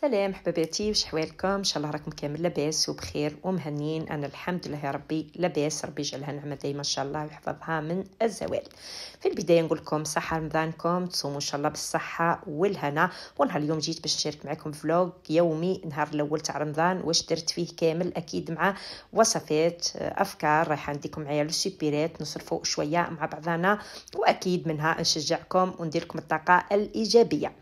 سلام حباباتي وش حوالكم؟ إن شاء الله راكم كامل لاباس وبخير ومهنين أنا الحمد لله ربي لاباس ربي يجعلها نعمة دايما إن شاء الله ويحفظها من الزوال. في البداية نقول لكم صحة رمضانكم تصوموا إن شاء الله بالصحة والهنا. ونهار اليوم جيت باش نشارك معكم فلوق يومي نهار الأول تاع رمضان واش درت فيه كامل أكيد مع وصفات أفكار رايحة نديكم معايا للسوبيرات نصرفوا شوية مع بعضنا وأكيد منها نشجعكم وندير لكم الطاقة الإيجابية.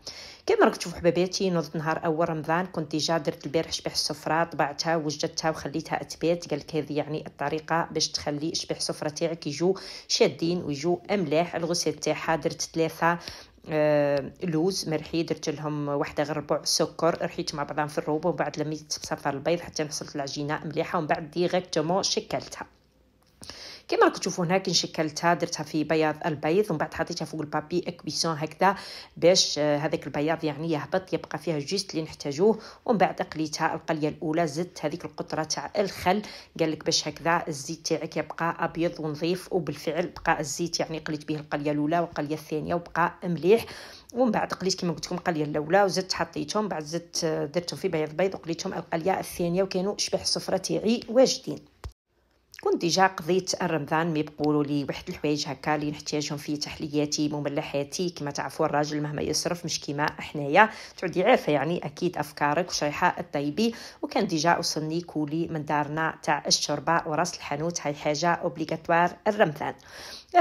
كما راك تشوفوا حباباتي نوضت نهار أول رمضان كنت déjà درت البارح شبيح السفرة طبعتها وجدتها وخليتها تبات قال لك هذه يعني الطريقة باش تخلي شبيح السفرة تاعك يجو شادين ويجو ملاح الغسيل تاعها درت ثلاثة آه لوز مرحي درت لهم واحدة غير ربع سكر رحيت مع بعضهم في الروبه ومن بعد لميت بصفر البيض حتى نحصلت العجينة مليحة ومن بعد directement شكلتها. كما راكم هنا كي شكلتها درتها في بياض البيض ومن بعد حطيتها فوق ال papier cuisson هكذا باش هذاك البياض يعني يهبط يبقى فيها juste اللي نحتاجوه. ومن بعد قليتها القلية الأولى زدت هذيك القطرة تاع الخل. قال لك باش هكذا الزيت تاعك يبقى أبيض ونظيف وبالفعل بقى الزيت يعني قليت به القلية الأولى والقلية الثانية وبقى مليح. ومن بعد قليت كما قلت لكم القلية الأولى وزدت حطيتهم. بعد زدت درتهم في بياض بيض وقليتهم القلية الثانية وكانوا شبح السفره تاعي واجدين. كنت déjà قضيت الرمضان mais بقاولي واحد الحوايج هكا اللي نحتاجهم في تحلياتي مملحاتي كما تعرفوا الراجل مهما يصرف مش كيما حنايا. تعودي عارفة يعني أكيد أفكارك وش رايحه الطيبي. وكان ديجا وصلني كولي من دارنا تاع الشوربة وراس الحانوت. هاي حاجة اوبليغاتوار الرمضان.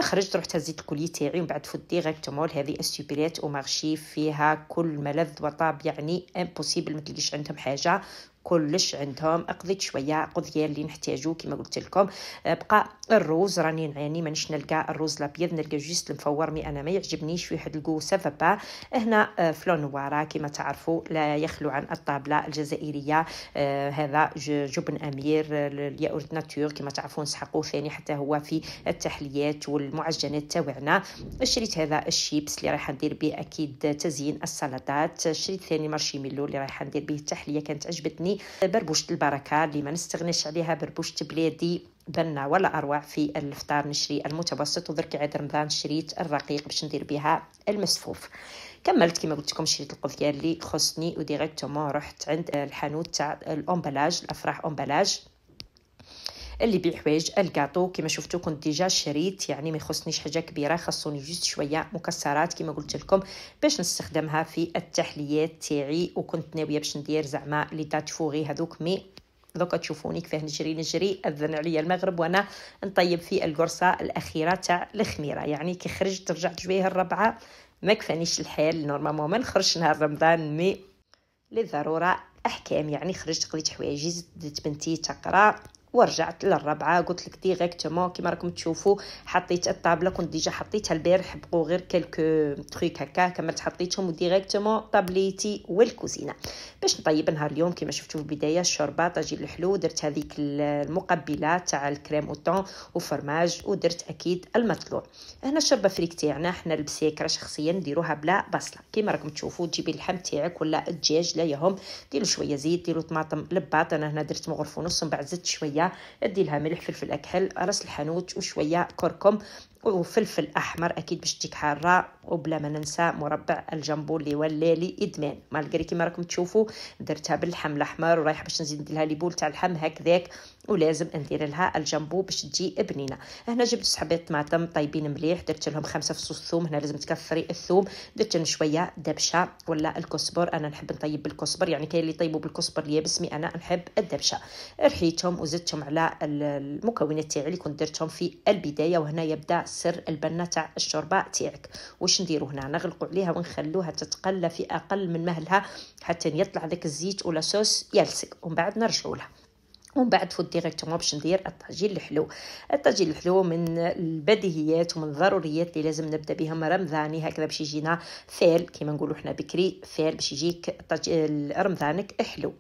خرجت رحت هزيت الكولي تاعي ومن بعد فوت ديريكتومون هذه السوبريات ومارشي فيها كل ملذ وطاب يعني امبوسيبل ما تلقيش عندهم حاجة. كلش عندهم قضيت شوية قضيه اللي نحتاجو كما قلت لكم. بقى الروز راني نعاني مانيش نلقى الروز الابيض نلقى جوست المفور مي أنا ما يعجبنيش في واحد الكو سافا هنا flan نوارا كما تعرفوا لا يخلو عن الطابلة الجزائرية. آه هذا جبن أمير ال yaourt nature كما تعرفون نستحقوه ثاني حتى هو في التحليات والمعجنات تاوعنا. شريت هذا الشيبس اللي رايحة ندير به أكيد تزيين السلطات. شريت ثاني مارشيميلو اللي رايحة ندير به التحلية كانت عجبتني. بربوشة البركة اللي ما نستغنيش عليها بربوشة بلادي بنا ولا أروع في الفطار نشري المتوسط ودرك عيد رمضان شريت الرقيق باش ندير بها المسفوف. كملت كما قلت لكم شريت القضية اللي تخصني و directement رحت عند الحانوت تاع ال emballage الأفراح emballage. اللي يبيع حوايج الكاطو كما شفتوا كنت déjà شريت يعني ما يخصنيش حاجة كبيرة خصوني juste شوية مكسرات كما قلت لكم باش نستخدمها في التحليات تاعي. وكنت ناوية باش ندير زعما les dattes fourrées هذوك. mais دوكا تشوفوني كيفاه نجري نجري أذن عليا المغرب وأنا نطيب في القرصة الأخيرة تاع الخميرة. يعني كي خرجت رجعت جوية الربعة ما كفانيش الحال. normalement ما نخرجش نهار رمضان mais للضرورة أحكام. يعني خرجت قضيت حوايجي زدت بنتي تقرأ. ورجعت للرابعه قلت لك directement كيما راكم تشوفوا حطيت الطابلة كنت déjà حطيتها البارح بقوا غير quelques trucs هكا كملت حطيتهم و directement طابليتي والكوزينة. باش نطيب نهار اليوم كيما شفتوا في البداية الشوربة طاجين الحلو درت هذيك المقبلات تاع ال crème au thon وفرماج ودرت أكيد المطلوع هنا الشوربة فريك تاعنا حنا البساكرة شخصيا نديروها بلا بصلة. كيما راكم تشوفوا تجيبي اللحم تاعك ولا الدجاج لا يهم ديروا شوية زيت ديروا طماطم لباط أنا هنا درت مغرف ونص ومن بعد زدت شوية ادي لها ملح فلفل أكحل راس الحانوت وشوية كركم وفلفل أحمر أكيد باش تجيك حارة وبلا ما ننسى مربع الجامبو اللي ولا لي إدمان. malgré كيما راكم تشوفوا درتها باللحم الأحمر ورايحة باش نزيد لها les boules تاع اللحم هكذاك. ولازم ندير لها الجامبو باش تجي بنينه هنا جبت حبات طماطم طيبين مليح درت لهم خمسة فصوص ثوم هنا لازم تكثري الثوم. درت لهم شوية دبشة ولا الكزبر أنا نحب نطيب بالكزبر يعني كاين اللي يطيبوا بالكزبر اليابس mais أنا نحب الدبشة. رحيتهم وزدتهم على المكونات تاعي اللي كنت درتهم في البداية وهنا يبدأ سر البنه تاع الشوربة تاعك. واش نديرو هنا؟ نغلقوا عليها ونخلوها تتقلى في أقل من مهلها حتى يطلع داك الزيت و la sauce يلصق ومن بعد نرجعوا لها. ومن بعد فوت directement باش ندير الطاجين الحلو. الطاجين الحلو من البديهيات ومن الضروريات اللي لازم نبدأ بهم رمضاني. هكذا باش يجينا فال كيما نقولوا حنا بكري فال باش يجيك رمضانك حلو.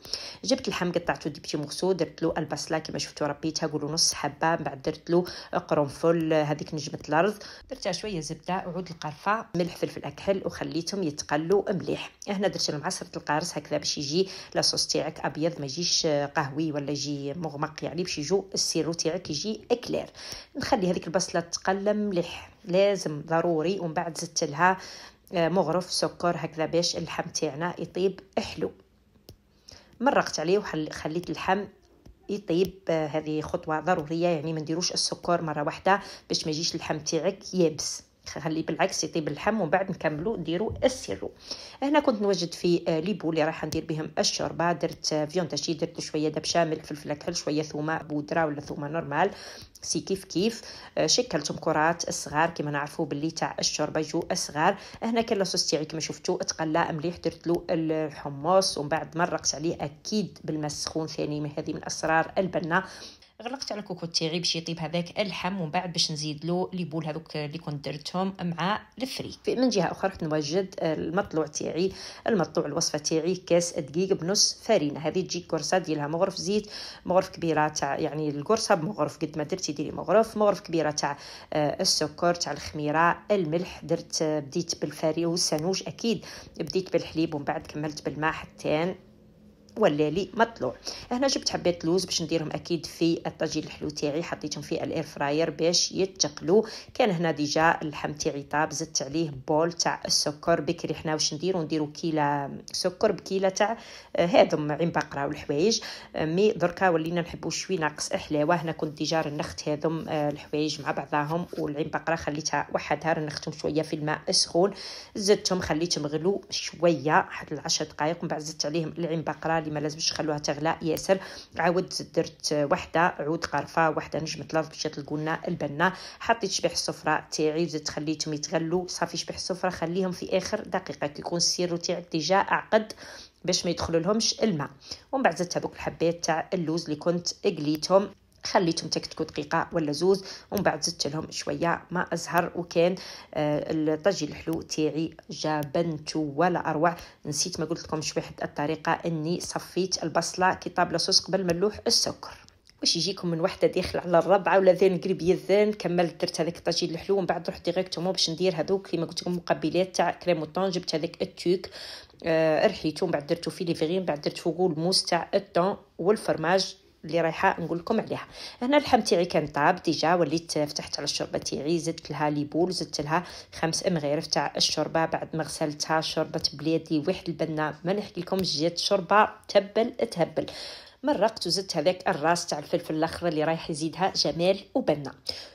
جبت اللحم قطعته des petits morceaux درت له البصلة كيما شفتوا ربيتها قولوا نص حبة. من بعد درت له قرنفل هذيك نجمه الأرض. درتها شوية زبدة وعود القرفة. ملح فلفل أكحل وخليتهم يتقلوا مليح. هنا درت لهم عصره القارص هكذا باش يجي la sauce تاعك أبيض ما يجيش قهوي ولا يجي مغمق يعني باش يجو ال sirop تاعك يجي clair. نخلي هذيك البصلة تتقلى مليح لازم ضروري ومن بعد زدت لها مغرف سكر هكذا باش اللحم تاعنا يطيب حلو مرقت عليه وخليت اللحم يطيب هذه خطوة ضرورية يعني ما نديروش السكر مرة واحدة باش ما يجيش اللحم تاعك يابس. خليه بالعكس يطيب اللحم ومن بعد نكملوا نديروا ال sirop هنا كنت نوجد في آه، les boules اللي راح ندير بهم الشوربة. درت آه، viande hachée درت شوية دبشه ملح فلفل كحل شوية ثومة بودرة ولا ثومة normal. c'est كيف كيف. آه، شكلتهم كرات الصغار كما نعرفوا les boules تاع الشوربة يجوا الصغار. هنا كان la sauce تاعي كما شفتوا تقلى مليح درت له الحمص ومن بعد مرقت عليه أكيد بالماء السخون ثاني من هذه من أسرار البنة. غلقت على الكوكو تاعي باش يطيب هذاك اللحم ومن بعد باش نزيد له les boules هذوك اللي كنت درتهم مع الفريك من جهة أخرى رحت نوجد المطلوع تاعي المطلوع الوصفة تاعي كاس دقيق بنص فرينه هذه تجي كرسه ديالها مغرف زيت مغرف كبيرة تاع يعني القرصه بمغرف قد ما درتي ديري مغرف مغرف كبيرة تاع آه، السكر تاع الخميرة الملح. درت آه، بديت بالفري والسانوج أكيد بديت بالحليب ومن بعد كملت بالماء حتى ولى لي مطلوع. هنا جبت حبات لوز باش نديرهم أكيد في الطاجين الحلو تاعي حطيتهم في ال air fryer باش يتقلوا. كان هنا déjà اللحم تاعي طاب زدت عليه bol تاع السكر بكري. حنا واش نديرو؟ نديرو كيلة سكر بكيلة تاع آه، هذم عين بقرة والحوايج. آه، mais دركا ولينا نحبو شوي ناقص حلاوة. هنا كنت déjà رنخت هذم آه، الحوايج مع بعضاهم والعين بقرة خليتها وحدها رنختهم شوية في الماء السخون. زدتهم خليتهم غلو شوية حتى 10 دقائق ومن بعد زدت عليهم العين بقرة اللي ما لازمش نخلوها تغلى ياسر. عاود درت وحدة عود قرفه وحدة نجمه لافط باش تلقوا لنا البنه حطيت شباح السفرة تاعي وزدت خليتهم يتغلوا. صافي شباح السفرة خليهم في آخر دقيقة. كي يكون ال sirop تاعك déjà عقد باش ما يدخلوا لهمش الماء. ومن بعد زدت هذوك الحبات تاع اللوز اللي كنت قليتهم. خليتهم تكتكوا دقيقة ولا زوز ومن بعد زدت لهم شوية ما زهر وكان آه الطاجين الحلو تاعي جابنتو ولا أروع. نسيت ما قلت لكم شوية الطريقة أني صفيت البصلة كي طاب صوص قبل ما نلوح السكر. واش يجيكم من وحدة داخل على الربعه ولا ذان قريب يذان كملت درت هذاك الطاجين الحلو ومن بعد رحت directement باش ندير هذوك كيما قلت لكم مقبلات تاع crème au thon جبت هذاك التوك آه رحيته ومن بعد درتو في les verrines بعد درت فوقو الموس تاع ال thon وال fromage. اللي رايحة نقول لكم عليها. هنا اللحم تاعي كان طاب déjà وليت فتحت على الشوربة تاعي زدت لها les boules زدت لها خمس امغارف تاع الشوربة بعد ما غسلتها شوربة بلادي واحد البنة. ما نحكي لكم جات شوربة تبل تهبل. مرقت وزدت هذاك الراس تاع الفلفل الأخضر اللي رايح يزيدها جمال وبنة.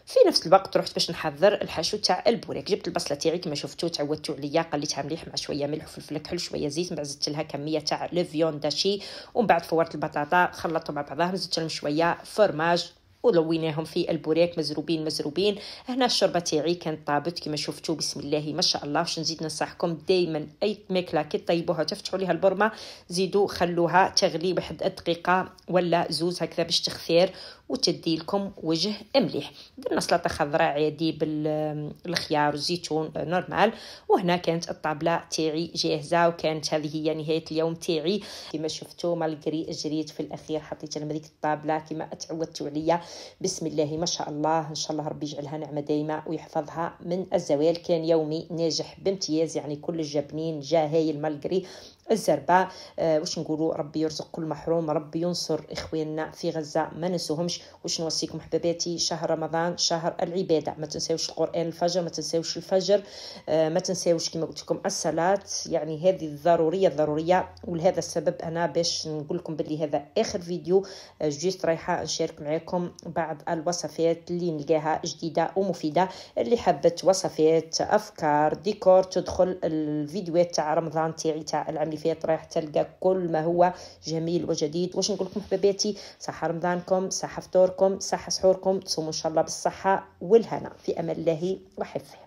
في نفس الوقت رحت باش نحضر الحشو تاع البوريك جبت البصلة تاعي كما شفتوا تعودتوا عليا قليتها مليح مع شوية ملح وفلفل كحل شوية زيت من بعد زدت لها كمية تاع la viande hachée ومن بعد فورت البطاطا خلطتهم مع بعضهم زدت لهم شوية فرماج. ولويناهم في البوريك مزروبين مزروبين. هنا الشوربه تاعي كانت طابت كما شفتوا بسم الله ما شاء الله. واش نزيد ننصحكم دائما أي ماكلة كي طيبوها تفتحوا ليها البرمة زيدوا خلوها تغلي واحد دقيقة ولا زوز هكذا باش تخثير وتدي لكم وجه مليح. درنا سلطة خضراء عادي بالخيار والزيتون normal وهنا كانت الطابلة تاعي جاهزة وكانت هذه هي نهاية اليوم تاعي. كما شفتوا مالغري جريت في الأخير حطيت أنا هذيك الطابلة كما تعودتوا عليا. بسم الله ما شاء الله. إن شاء الله ربي يجعلها نعمة دايمة ويحفظها من الزوال. كان يومي ناجح بامتياز يعني كل الجابنين جا هايل مالغري الزرباء آه واش نقولوا ربي يرزق كل محروم ربي ينصر اخواننا في غزة ما ننسوهمش. واش نوصيكم حباباتي شهر رمضان شهر العبادة. ما تنساوش القرآن الفجر ما تنساوش الفجر آه ما تنساوش كما قلت لكم الصلاة. يعني هذه الضرورية الضرورية ولهذا السبب أنا باش نقول لكم باللي هذا آخر فيديو آه جيست رايحة نشارك معكم بعض الوصفات اللي نلقاها جديدة ومفيدة اللي حبت وصفات أفكار ديكور تدخل الفيديوهات تاع رمضان تاعي تاع العام اللي فات رايح تلقى كل ما هو جميل وجديد. واش نقول لكم حباباتي صحة رمضانكم صحة فطوركم صحة سحوركم تصوموا إن شاء الله بالصحة والهنا. في أمان الله وحفظه.